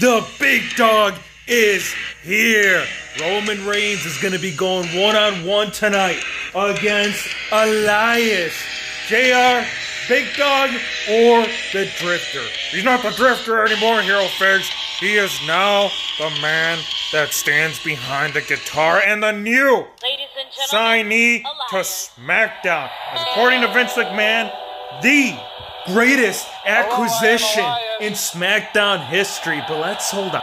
The big dog is here. Roman Reigns is going to be going one on one tonight against Elias. JR, Big Dog, or the Drifter. He's not the drifter anymore, Hero Figs. He is now the man that stands behind the guitar and the new Ladies and gentlemen, signee to Elias. SmackDown. According to Vince McMahon, The greatest acquisition oh, Elias. in SmackDown history. But let's hold on.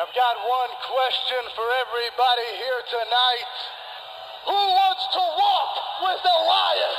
I've got one question for everybody here tonight. Who wants to walk with Elias?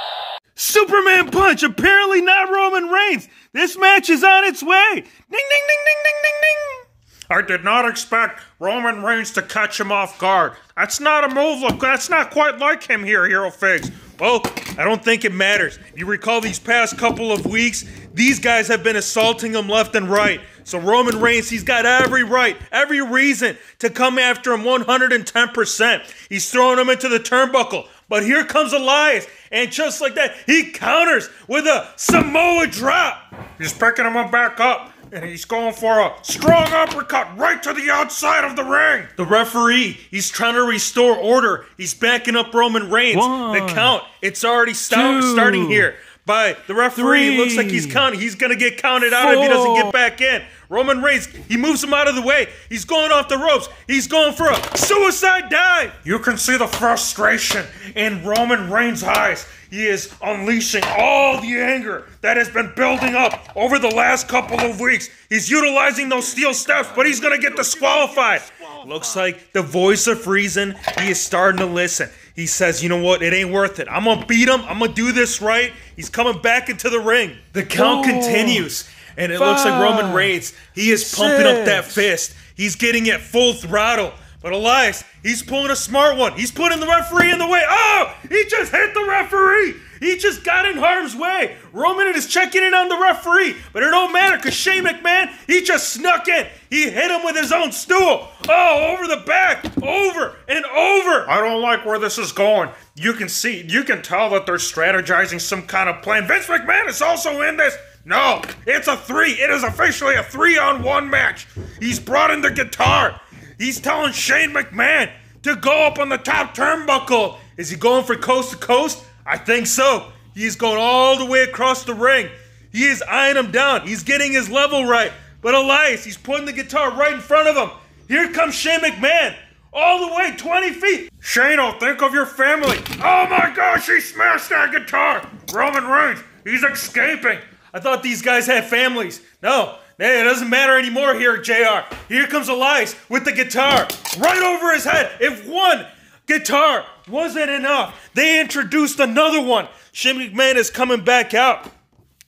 Superman punch, apparently not Roman Reigns. This match is on its way. Ding, ding, ding, ding, ding, ding, ding. I did not expect Roman Reigns to catch him off guard. That's not a move. Look, that's not quite like him here, Hero Figs. Well, I don't think it matters. You recall these past couple of weeks, these guys have been assaulting him left and right. So Roman Reigns, he's got every right, every reason to come after him 110%. He's throwing him into the turnbuckle. But here comes Elias, and just like that, he counters with a Samoan drop. He's picking him up back up, and he's going for a strong uppercut right to the outside of the ring. The referee, he's trying to restore order. He's backing up Roman Reigns. One, the count, it's already sta- two, starting here. But the referee three, looks like he's counting. He's gonna get counted out if he doesn't get back in. Roman Reigns, he moves him out of the way. He's going off the ropes. He's going for a suicide dive. You can see the frustration in Roman Reigns' eyes. He is unleashing all the anger that has been building up over the last couple of weeks. He's utilizing those steel steps, but he's gonna get disqualified. Looks like the voice of reason, he is starting to listen. He says, you know what, it ain't worth it. I'm gonna beat him, I'm gonna do this right. He's coming back into the ring. The count continues, and it looks like Roman Reigns, he is pumping up that fist. He's getting it full throttle. But Elias, he's pulling a smart one. He's putting the referee in the way. Oh, he just hit the referee. He just got in harm's way. Roman is checking in on the referee, but it don't matter because Shane McMahon, he just snuck in. He hit him with his own stool. Oh, over the back, over and over. I don't like where this is going. You can see, you can tell that they're strategizing some kind of plan. Vince McMahon is also in this. No, it's a three. It is officially a three on one match. He's brought in the guitar. He's telling Shane McMahon to go up on the top turnbuckle. Is he going for coast to coast? I think so. He's going all the way across the ring. He is eyeing him down. He's getting his level right. But Elias, he's putting the guitar right in front of him. Here comes Shane McMahon. All the way 20 feet. Shano, think of your family. Oh my gosh, he smashed that guitar. Roman Reigns, he's escaping. I thought these guys had families. No, hey, it doesn't matter anymore here, JR. Here comes Elias with the guitar right over his head. If one guitar wasn't enough, they introduced another one. Shane McMahon is coming back out.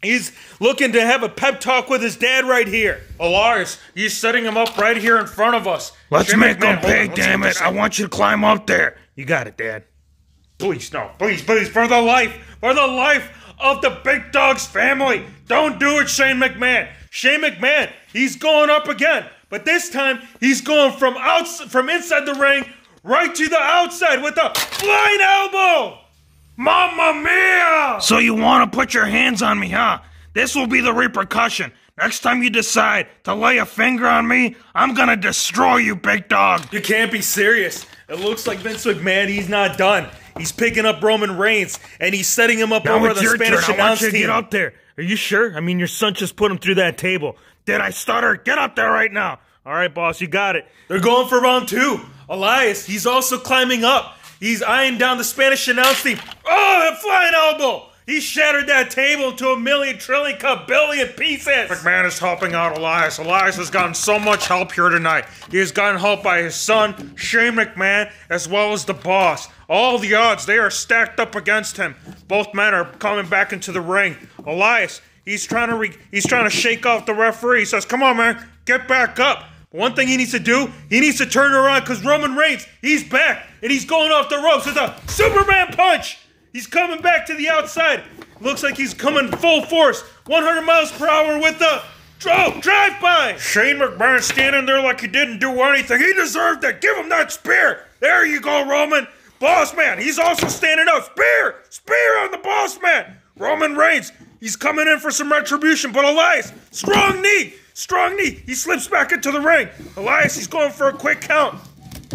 He's looking to have a pep talk with his dad right here. Elias, he's setting him up right here in front of us. Let's make him pay, damn it. I want you to climb up there. You got it, Dad. Please, no, please, please, for the life, for the life of the Big Dog's family. Don't do it, Shane McMahon. Shane McMahon, he's going up again, but this time he's going from outside, from inside the ring right to the outside with a flying elbow. Mamma mia! So you want to put your hands on me, huh? This will be the repercussion. Next time you decide to lay a finger on me, I'm gonna destroy you, big dog. You can't be serious. It looks like Vince McMahon, he's not done. He's picking up Roman Reigns and he's setting him up Now over the Spanish turn. I want announce you to team. get up there. Are you sure? I mean, your son just put him through that table. Did I stutter? Get up there right now. All right, boss, you got it. They're going for round two. Elias, he's also climbing up. He's eyeing down the Spanish announce team. Oh, the flying elbow! He shattered that table to a million, trillion, billion pieces. McMahon is helping out Elias. Elias has gotten so much help here tonight. He has gotten help by his son, Shane McMahon, as well as the boss. All the odds, they are stacked up against him. Both men are coming back into the ring. Elias, he's trying to re- he's trying to shake off the referee. He says, "Come on, man, get back up." One thing he needs to do, he needs to turn around because Roman Reigns, he's back and he's going off the ropes with a Superman punch. He's coming back to the outside. Looks like he's coming full force, 100 miles per hour with the oh, drive by. Shane McMahon standing there like he didn't do anything. He deserved it. Give him that spear. There you go, Roman. Boss man, he's also standing up. Spear! Spear on the boss man. Roman Reigns, he's coming in for some retribution, but Elias, strong knee, strong knee. He slips back into the ring. Elias, he's going for a quick count.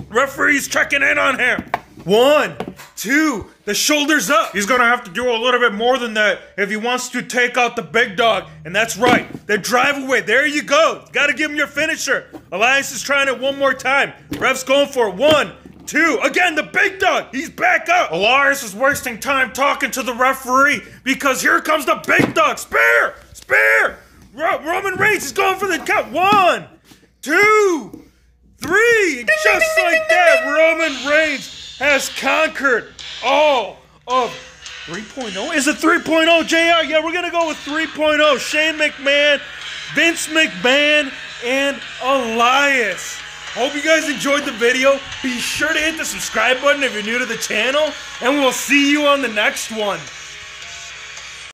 Referee's checking in on him. One, two, the shoulders up. He's gonna have to do a little bit more than that if he wants to take out the big dog. And that's right, the Drift Away. There you go. You gotta give him your finisher. Elias is trying it one more time. Ref's going for it. One, two. Again, the big dog. He's back up. Elias is wasting time talking to the referee because here comes the big dog. Spear! Spear! Ro- Roman Reigns is going for the count. One, two, three. And just like that, Roman Reigns has conquered all of 3.0. Is it 3.0, JR? Yeah, we're going to go with 3.0. Shane McMahon, Vince McMahon, and Elias. Hope you guys enjoyed the video. Be sure to hit the subscribe button if you're new to the channel, and we'll see you on the next one.